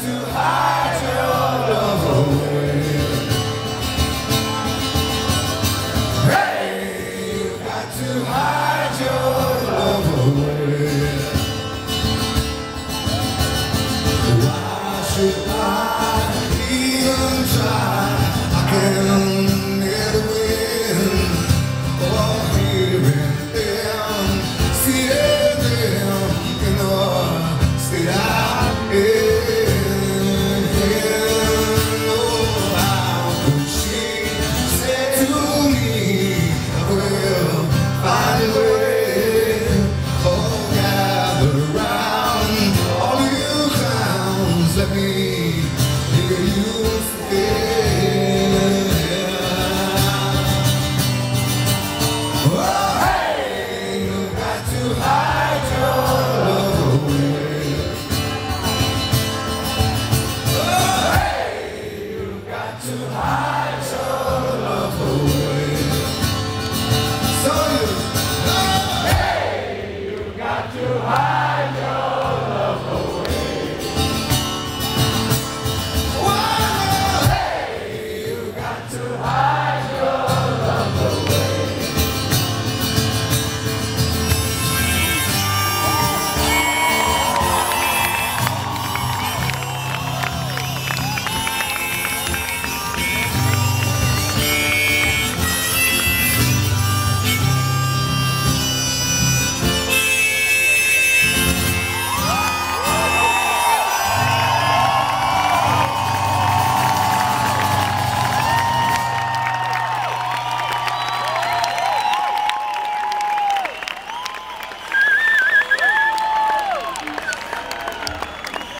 too high. Yeah.